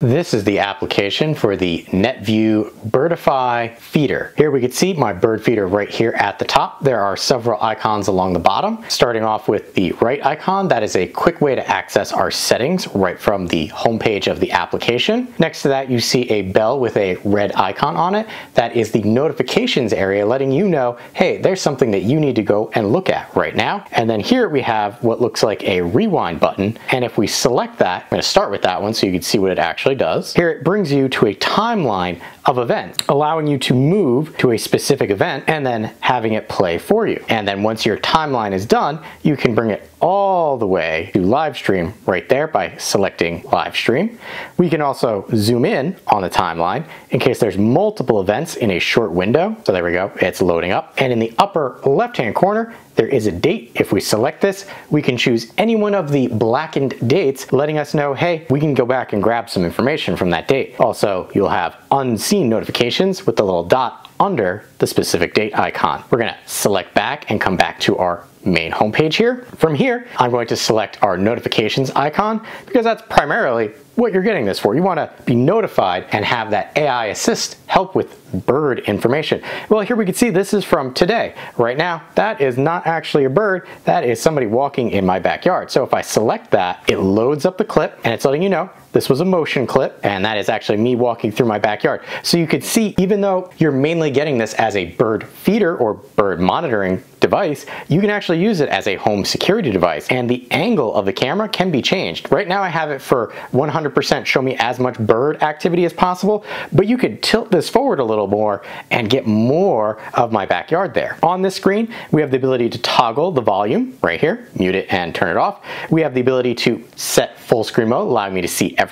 This is the application for the Netvue Birdfy feeder. Here we can see my bird feeder right here at the top. There are several icons along the bottom. Starting off with the right icon, that is a quick way to access our settings right from the homepage of the application. Next to that, you see a bell with a red icon on it. That is the notifications area letting you know, hey, there's something that you need to go and look at right now. And then here we have what looks like a rewind button. And if we select that, I'm gonna start with that one so you can see what it actually actually does. Here it brings you to a timeline of events, allowing you to move to a specific event and then having it play for you. And then once your timeline is done, you can bring it all the way to live stream right there by selecting live stream. We can also zoom in on the timeline in case there's multiple events in a short window. So there we go, it's loading up. And in the upper left-hand corner, there is a date. If we select this, we can choose any one of the blackened dates, letting us know, hey, we can go back and grab some information from that date. Also, you'll have unseen notifications with the little dot under the specific date icon. We're gonna select back and come back to our main homepage here. From here, I'm going to select our notifications icon because that's primarily what you're getting this for. You want to be notified and have that AI assist help with bird information. Well, here we can see this is from today. Right now, that is not actually a bird. That is somebody walking in my backyard. So if I select that, it loads up the clip and it's letting you know this was a motion clip and that is actually me walking through my backyard. So you could see, even though you're mainly getting this as a bird feeder or bird monitoring device, you can actually use it as a home security device. And the angle of the camera can be changed. Right now I have it for 100% show me as much bird activity as possible, but you could tilt this forward a little more and get more of my backyard there. On this screen, we have the ability to toggle the volume right here, mute it and turn it off. We have the ability to set full screen mode, allowing me to see everything.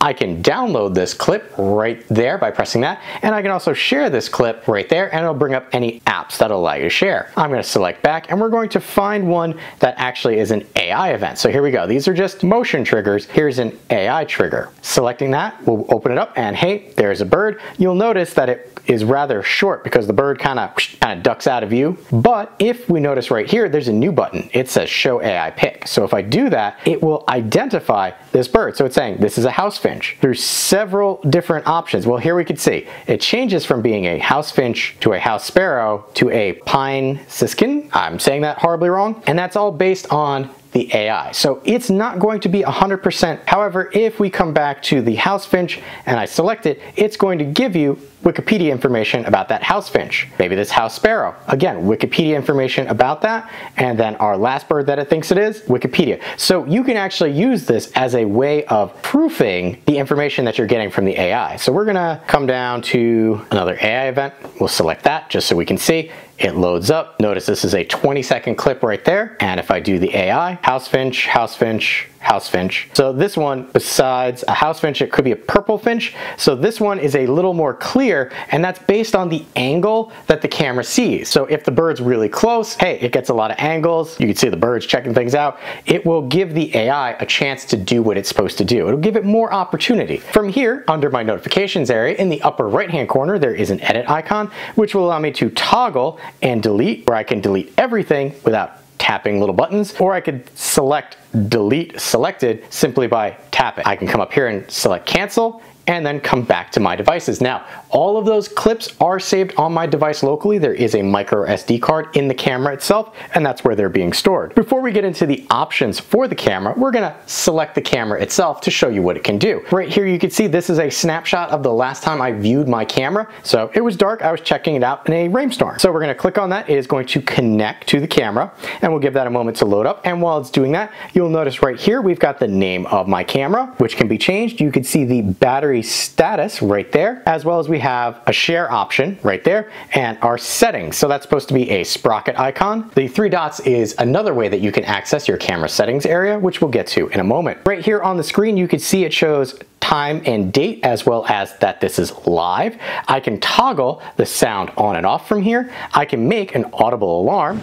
I can download this clip right there by pressing that, and I can also share this clip right there, and it'll bring up any apps that'll allow you to share. I'm gonna select back, and we're going to find one that actually is an AI event. So here we go. These are just motion triggers. Here's an AI trigger. Selecting that, we'll open it up, and hey, there's a bird. You'll notice that it is rather short because the bird kind of ducks out of view. But if we notice right here, there's a new button. It says show AI Pick. So if I do that, it will identify this bird. So it's saying this is a house finch. There's several different options. Well, here we can see it changes from being a house finch to a house sparrow to a pine siskin. I'm saying that horribly wrong. And that's all based on the AI. So it's not going to be 100%. However, if we come back to the house finch and I select it, it's going to give you Wikipedia information about that house finch. Maybe this house sparrow. Again, Wikipedia information about that. And then our last bird that it thinks it is, Wikipedia. So you can actually use this as a way of proofing the information that you're getting from the AI. So we're gonna come down to another AI event. We'll select that just so we can see. It loads up. Notice this is a 20 second clip right there. And if I do the AI, house finch, house finch, house finch. So this one, besides a house finch, it could be a purple finch. So this one is a little more clear and that's based on the angle that the camera sees. So if the bird's really close, hey, it gets a lot of angles. You can see the birds checking things out. It will give the AI a chance to do what it's supposed to do. It'll give it more opportunity. From here, under my notifications area, in the upper right-hand corner, there is an edit icon, which will allow me to toggle and delete, where I can delete everything without tapping little buttons, or I could select delete selected simply by tapping. I can come up here and select cancel and then come back to my devices. Now, all of those clips are saved on my device locally. There is a micro SD card in the camera itself, and that's where they're being stored. Before we get into the options for the camera, we're gonna select the camera itself to show you what it can do. Right here, you can see this is a snapshot of the last time I viewed my camera. So it was dark, I was checking it out in a rainstorm. So we're gonna click on that. It is going to connect to the camera, and we'll give that a moment to load up. And while it's doing that, you'll notice right here, we've got the name of my camera, which can be changed. You can see the battery status right there, as well as we have a share option right there and our settings. So that's supposed to be a sprocket icon. The three dots is another way that you can access your camera settings area, which we'll get to in a moment. Right here on the screen, you can see it shows time and date as well as that this is live. I can toggle the sound on and off from here. I can make an audible alarm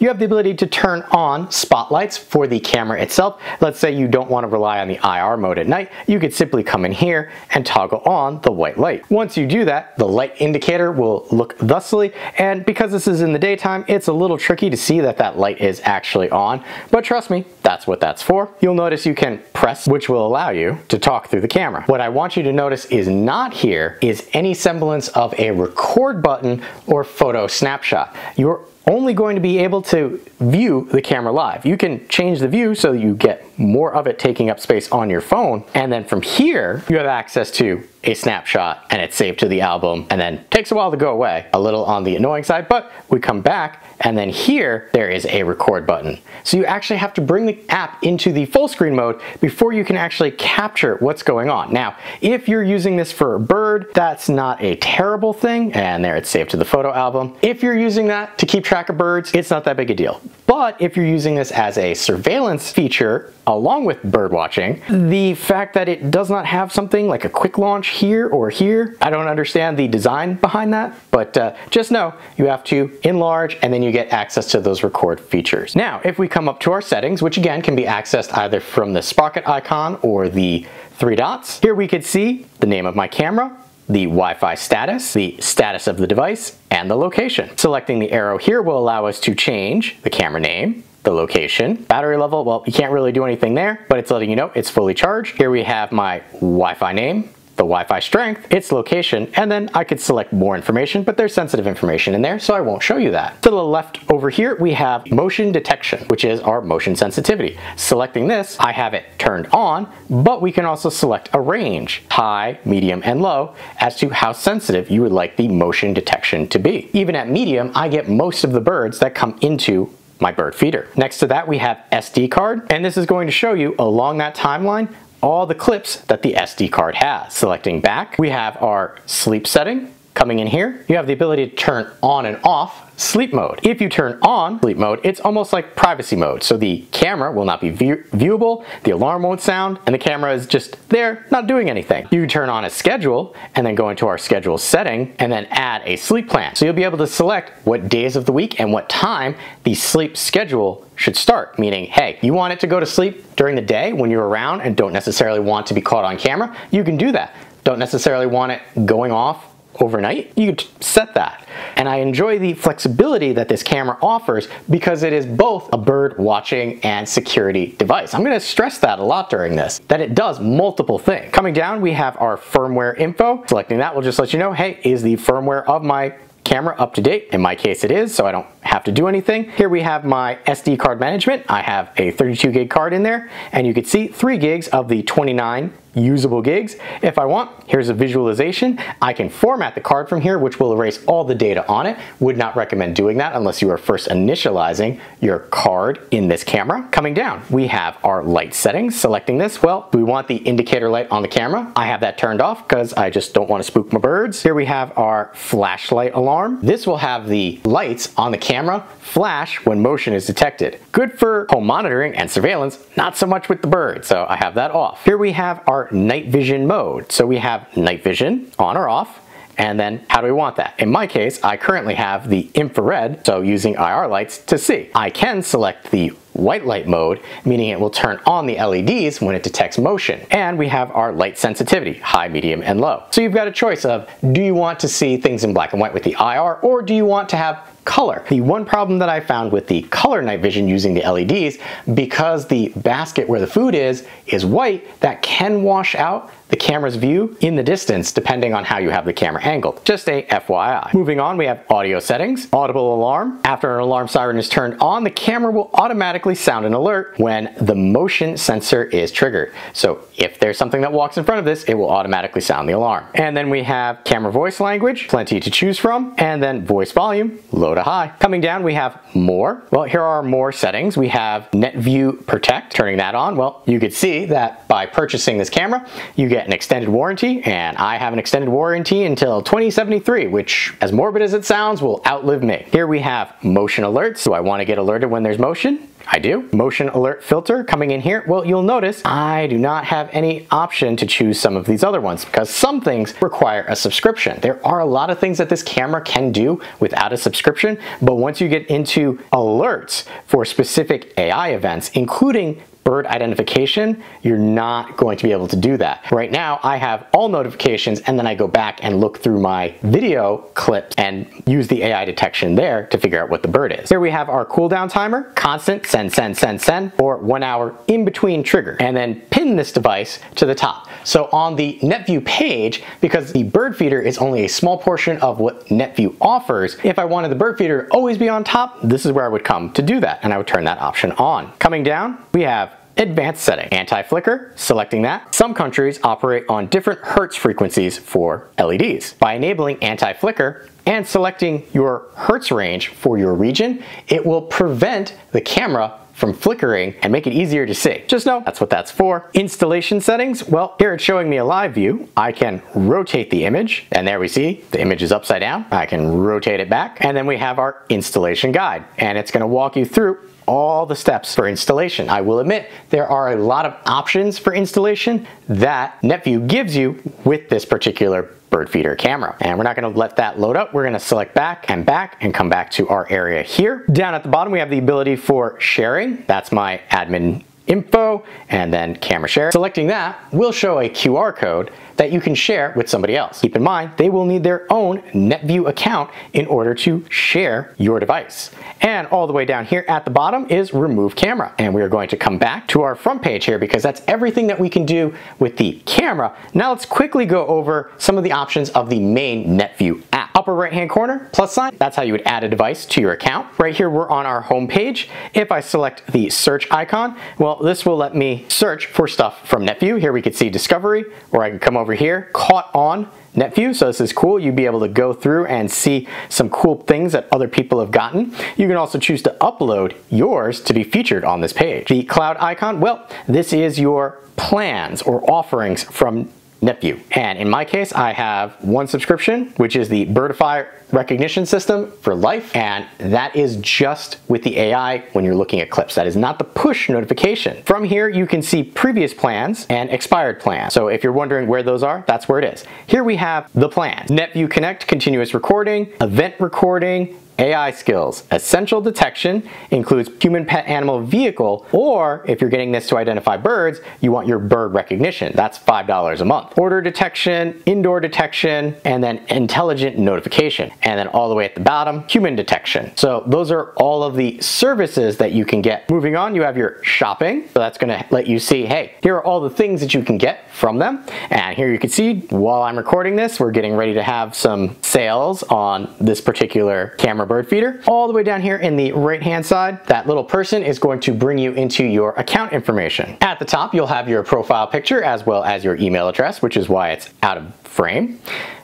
you have the ability to turn on spotlights for the camera itself. Let's say you don't want to rely on the IR mode at night, you could simply come in here and toggle on the white light. Once you do that, the light indicator will look thusly, and because this is in the daytime, it's a little tricky to see that that light is actually on, but trust me, that's what that's for. You'll notice you can press, which will allow you to talk through the camera. What I want you to notice is not here is any semblance of a record button or photo snapshot. You're only going to be able to view the camera live. You can change the view so you get more of it taking up space on your phone. And then from here, you have access to a snapshot and it's saved to the album and then takes a while to go away. A little on the annoying side, but we come back and then here there is a record button. So you actually have to bring the app into the full screen mode before you can actually capture what's going on. Now, if you're using this for a bird, that's not a terrible thing. And there it's saved to the photo album. If you're using that to keep track of birds, it's not that big a deal. But if you're using this as a surveillance feature along with bird watching, the fact that it does not have something like a quick launch here or here, I don't understand the design behind that, but uh, just know you have to enlarge and then you get access to those record features. Now, if we come up to our settings, which again can be accessed either from the sprocket icon or the three dots, here we could see the name of my camera, the Wi-Fi status, the status of the device, and the location. Selecting the arrow here will allow us to change the camera name, the location. Battery level, well, you can't really do anything there, but it's letting you know it's fully charged. Here we have my Wi-Fi name, the Wi-Fi strength, its location, and then I could select more information, but there's sensitive information in there, so I won't show you that. To the left over here, we have motion detection, which is our motion sensitivity. Selecting this, I have it turned on, but we can also select a range, high, medium, and low, as to how sensitive you would like the motion detection to be. Even at medium, I get most of the birds that come into my bird feeder. Next to that, we have SD card, and this is going to show you along that timeline all the clips that the SD card has. Selecting back, we have our sleep setting. Coming in here, you have the ability to turn on and off sleep mode. If you turn on sleep mode, it's almost like privacy mode. So the camera will not be view viewable, the alarm won't sound, and the camera is just there, not doing anything. You can turn on a schedule and then go into our schedule setting and then add a sleep plan. So you'll be able to select what days of the week and what time the sleep schedule should start, meaning, hey, you want it to go to sleep during the day when you're around and don't necessarily want to be caught on camera, you can do that. Don't necessarily want it going off overnight, you set that. And I enjoy the flexibility that this camera offers because it is both a bird watching and security device. I'm gonna stress that a lot during this, that it does multiple things. Coming down, we have our firmware info. Selecting that will just let you know, hey, is the firmware of my camera up to date. In my case it is, so I don't have to do anything. Here we have my SD card management. I have a 32 gig card in there, and you can see three gigs of the 29 usable gigs. If I want, here's a visualization. I can format the card from here, which will erase all the data on it. Would not recommend doing that unless you are first initializing your card in this camera. Coming down, we have our light settings. Selecting this, well, we want the indicator light on the camera. I have that turned off because I just don't want to spook my birds. Here we have our flashlight alarm. This will have the lights on the camera flash when motion is detected. Good for home monitoring and surveillance, not so much with the bird, so I have that off. Here we have our night vision mode. So we have night vision on or off, and then how do we want that? In my case, I currently have the infrared, so using IR lights to see. I can select the white light mode, meaning it will turn on the LEDs when it detects motion. And we have our light sensitivity, high, medium, and low. So you've got a choice of, do you want to see things in black and white with the IR, or do you want to have color. The one problem that I found with the color night vision using the LEDs, because the basket where the food is, is white, that can wash out the camera's view in the distance depending on how you have the camera angled. Just a FYI. Moving on, we have audio settings, audible alarm. After an alarm siren is turned on, the camera will automatically sound an alert when the motion sensor is triggered. So if there's something that walks in front of this, it will automatically sound the alarm. And then we have camera voice language, plenty to choose from, and then voice volume, low to high. Coming down, we have more. Well, here are more settings. We have Netvue Protect, turning that on. Well, you could see that by purchasing this camera, you get an extended warranty, and I have an extended warranty until 2073, which, as morbid as it sounds, will outlive me. Here we have motion alerts. Do I want to get alerted when there's motion? I do. Motion alert filter coming in here. Well, you'll notice I do not have any option to choose some of these other ones because some things require a subscription. There are a lot of things that this camera can do without a subscription, but once you get into alerts for specific AI events, including bird identification, you're not going to be able to do that. Right now, I have all notifications and then I go back and look through my video clips and use the AI detection there to figure out what the bird is. Here we have our cooldown timer, constant, send, send, send, send, or one hour in between trigger, and then pin this device to the top. So on the Netvue page, because the bird feeder is only a small portion of what Netvue offers, if I wanted the bird feeder to always be on top, this is where I would come to do that, and I would turn that option on. Coming down, we have advanced setting. Anti-flicker, selecting that. Some countries operate on different hertz frequencies for LEDs. By enabling anti-flicker and selecting your hertz range for your region, it will prevent the camera from flickering and make it easier to see. Just know that's what that's for. Installation settings, well, here it's showing me a live view. I can rotate the image, and there we see the image is upside down. I can rotate it back, and then we have our installation guide, and it's gonna walk you through all the steps for installation. I will admit there are a lot of options for installation that Netvue gives you with this particular bird feeder camera. And we're not gonna let that load up. We're gonna select back and back and come back to our area here. Down at the bottom, we have the ability for sharing. That's my admin info and then camera share. Selecting that will show a QR code that you can share with somebody else. Keep in mind, they will need their own Netvue account in order to share your device. And all the way down here at the bottom is remove camera. And we are going to come back to our front page here because that's everything that we can do with the camera. Now let's quickly go over some of the options of the main Netvue app. Upper right hand corner, plus sign, that's how you would add a device to your account. Right here, we're on our home page. If I select the search icon, well, this will let me search for stuff from Netvue. Here we can see discovery, or I can come over here, caught on Netvue. So this is cool. You'd be able to go through and see some cool things that other people have gotten. You can also choose to upload yours to be featured on this page. The cloud icon, well, this is your plans or offerings from Netvue. And in my case, I have one subscription, which is the Birdfy recognition system for life. And that is just with the AI when you're looking at clips. That is not the push notification. From here, you can see previous plans and expired plans. So if you're wondering where those are, that's where it is. Here we have the plans. Netvue Connect continuous recording, event recording, AI skills. Essential detection includes human, pet, animal, vehicle, or if you're getting this to identify birds, you want your bird recognition. That's $5 a month. Order detection, indoor detection, and then intelligent notification. And then all the way at the bottom, human detection. So those are all of the services that you can get. Moving on, you have your shopping. So that's gonna let you see, hey, here are all the things that you can get from them. And here you can see, while I'm recording this, we're getting ready to have some sales on this particular camera bird feeder. All the way down here in the right hand side, that little person is going to bring you into your account information. At the top, you'll have your profile picture as well as your email address, which is why it's out of frame.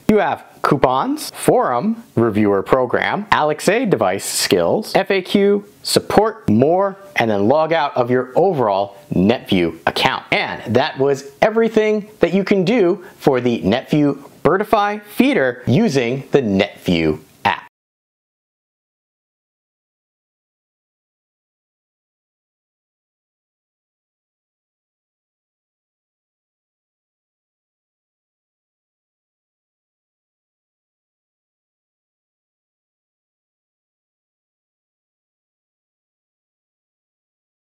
You have coupons, forum, reviewer program, Alexa device skills, FAQ, support, more, and then log out of your overall Netvue account. And that was everything that you can do for the Netvue Birdfy feeder using the Netvue